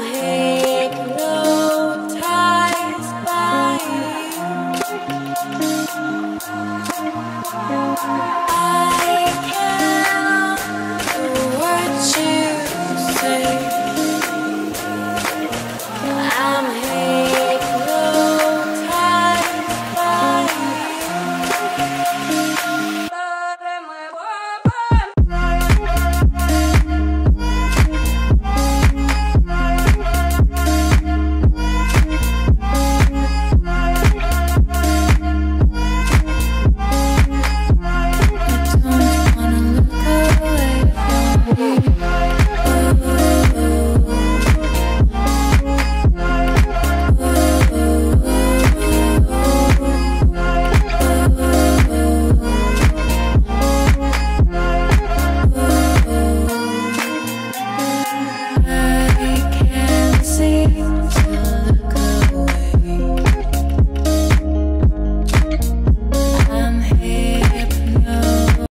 hypnotized by you.